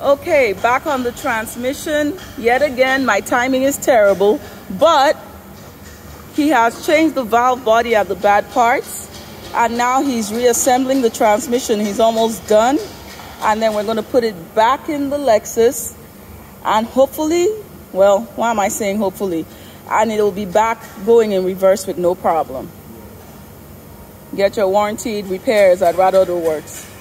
Okay, back on the transmission. Yet again, my timing is terrible, but he has changed the valve body at the bad parts, and now he's reassembling the transmission. He's almost done, and then we're going to put it back in the Lexus, and hopefully, well, why am I saying hopefully? And it will be back going in reverse with no problem. Get your warranted repairs at Rad Auto Works.